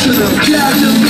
to the casualty.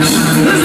This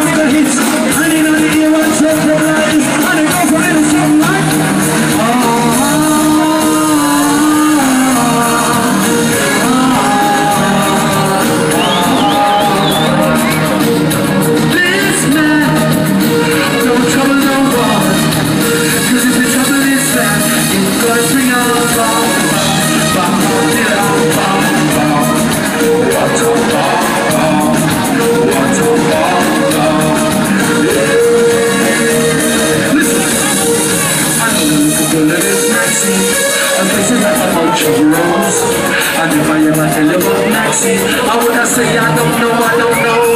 I'm gonna hit, I need say I don't know, I don't know.